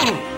Ow!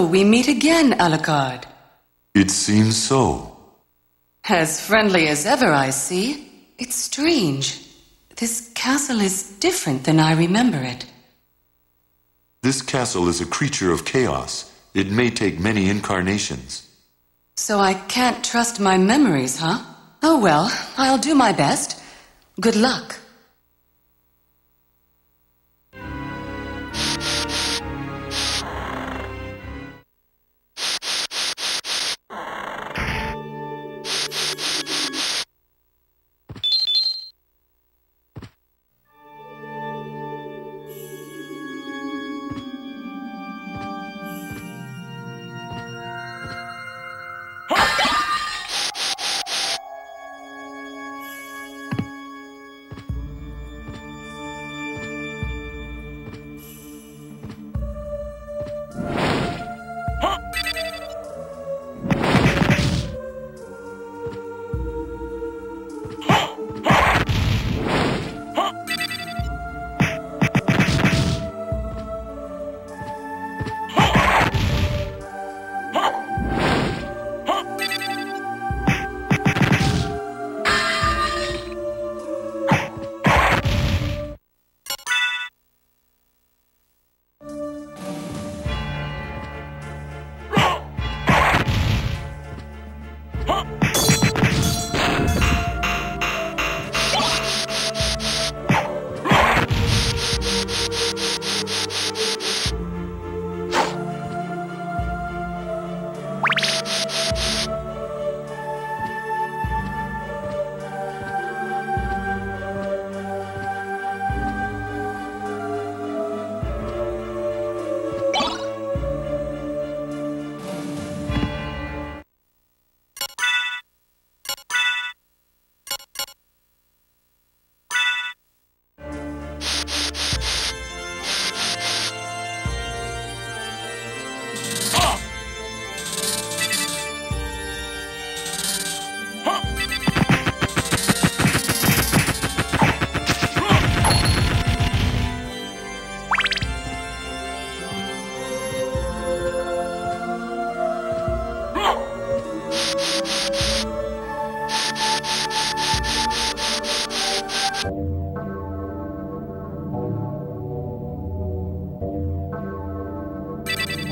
So we meet again, Alucard. It seems so. As friendly as ever, I see. It's strange. This castle is different than I remember it. This castle is a creature of chaos. It may take many incarnations. So I can't trust my memories, huh? Oh well, I'll do my best. Good luck.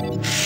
you